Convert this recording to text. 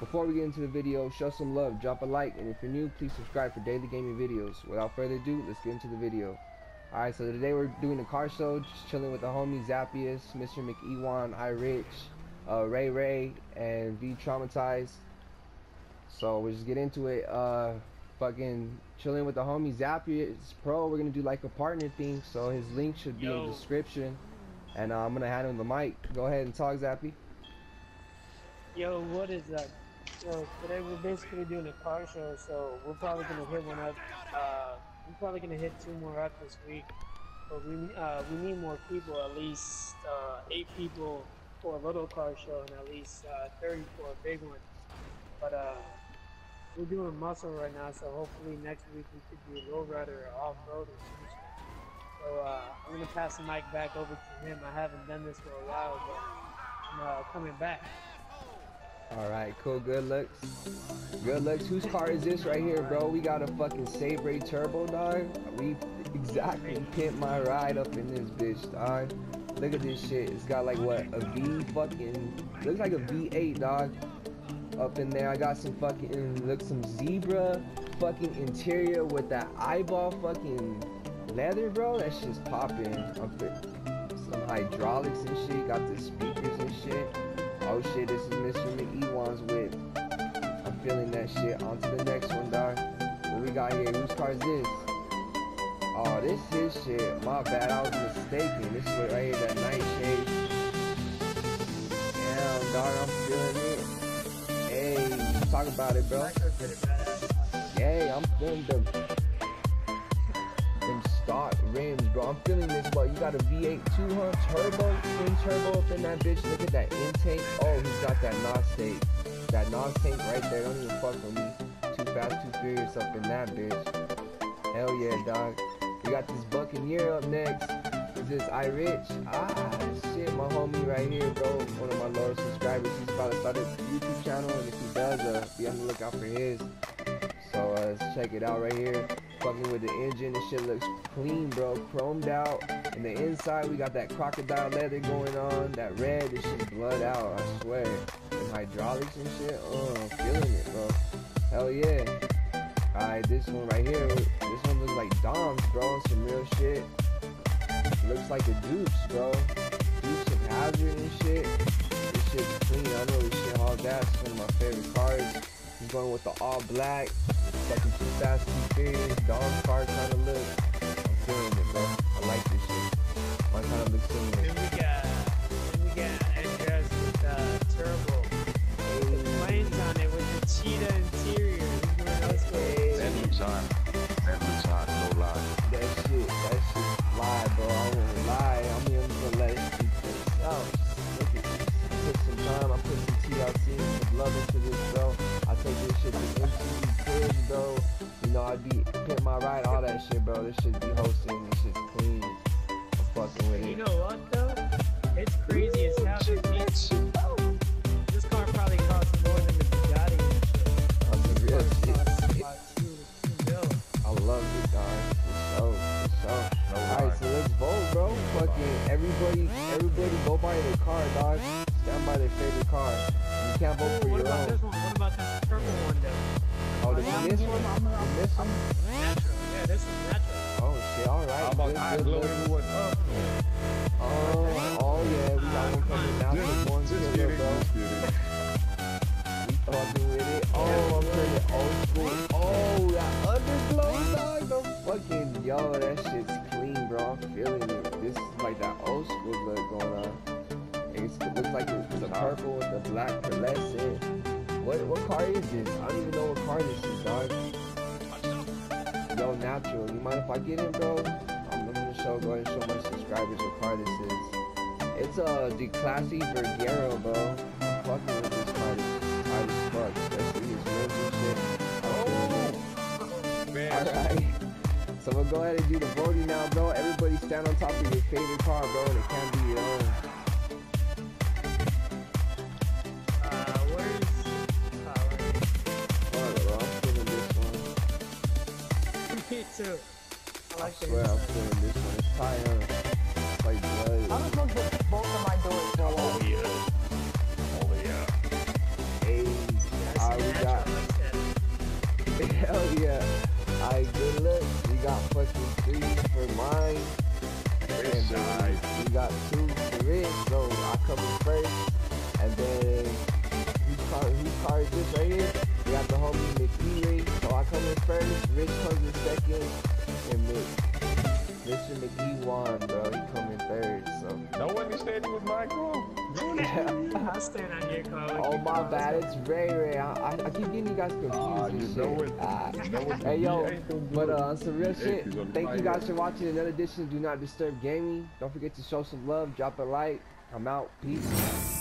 before we get into the video, show some love, drop a like, and if you're new, please subscribe for daily gaming videos. Without further ado, let's get into the video. Alright, so today we're doing a car show, just chilling with the homies Zappius, Mr. McEwan, I Rich, uh, Ray Ray, and V Traumatized. So we'll just get into it. Uh, fucking chilling with the homie Zappius Pro. We're gonna do like a partner thing, so his link should be Yo. in the description. And uh, I'm gonna hand him the mic. Go ahead and talk, Zappy. Yo, what is up? So today we're basically doing a car show, so we're probably gonna hit one up. Uh, we're probably gonna hit two more up this week, but we uh, we need more people, at least uh, eight people for a little car show, and at least uh, 30 for a big one. But uh, we're doing muscle right now, so hopefully next week we could do lowrider or off road or something. So uh, I'm gonna pass the mic back over to him. I haven't done this for a while, but I'm uh, coming back. All right, cool. Good looks. Good looks. Whose car is this right here, bro? We got a fucking Sabre Turbo, dog. We exactly pimp my ride up in this bitch, dog. Look at this shit. It's got like what a V fucking looks like a V8, dog. Up in there, I got some fucking look some zebra fucking interior with that eyeball fucking leather, bro. That shit's popping. I'm fit- some hydraulics and shit. Got the speakers and shit. Oh shit, this is got here? Whose car is this? Oh, this is shit. My bad, I was mistaken. This is right here, that nightshade. Damn, dog, I'm feeling it. Hey, talk about it, bro. Yay, I'm feeling them. Them stock rims, bro. I'm feeling this, bro. You got a V8 200 turbo, twin turbo up in that bitch. Look at that intake. Oh, he's got that NOS tank. That NOS tank right there. Don't even fuck with me. Fast, too furious up in that bitch. Hell yeah, dog. We got this Buccaneer up next. Is this I Rich? Ah, shit, my homie right here, bro. One of my loyal subscribers. He's about to start a YouTube channel, and if he does, uh, be on the lookout for his. So uh, let's check it out right here. Fucking with the engine, this shit looks clean, bro. Chromed out. And the inside, we got that crocodile leather going on. That red, this shit's blood out, I swear. And hydraulics and shit, oh, I'm feeling it, bro. Hell yeah. Alright, this one right here, this one looks like Dom's, bro. Some real shit. Looks like the Dukes, bro. Dukes of Hazzard and shit. This shit's clean. I know this shit all. It's one of my favorite cars. He's going with the all black. Fucking too fast, too furious. Dog car kind Hey, That looks hot. That looks hot, no lie. that shit, that shit fly, bro. I won't lie. I'm here to let it speak for. Oh, look at this. Took some time. I put some TLC, some love into this, bro. I take this shit to MTV Cribs, bro. You know, I be pimp my ride, all that shit, bro. This shit be hosting. This shit's clean. I'm fucking with it. You know what Fucking everybody, everybody go buy their car, dog. Stand by their favorite car. You can't vote for Ooh, what your about own. this one? What about this purple one though? Oh, the this one? The this one? Natural. Yeah, this is natural. Oh shit, alright. How about good, I good, blow everyone up? The purple with the black pearlescent. What what car is this? I don't even know what car this is, dog. Yo, natural. You mind if I get in, bro? I'm gonna show, go ahead and show my subscribers what car this is. It's uh, the classy Virgo, bro. I'm fucking with this car. This is tight as fuck, especially his rims and shit. I'm feeling it. Alright. So we'll go ahead and do the voting now, bro. Everybody stand on top of your favorite car, bro, and it can't be your own. Where- too. I I like the swear I'm inside. feeling this one. It's tight, huh? It's like How blood. the fuck did both of my doors go Oh yeah. Oh yeah. Hey. Yeah, I see got like hell yeah. Alright, good luck. We got fucking three for mine. West And uh, side. then we got two for Rich, so I come in first. Comes in second, and Mc- Mr. McGee won, bro. He come in third, so No one said it was my car. I'll stand on your car. with Oh my bad, it's Ray Ray. I, I, I keep getting you guys confused. And you shit. know it. You know it. Hey yo, You ain't gonna do but uh, on some real shit, he's on the thank you fire. guys for watching another edition of Do Not Disturb Gaming. Don't forget to show some love, drop a like. I'm out. Peace.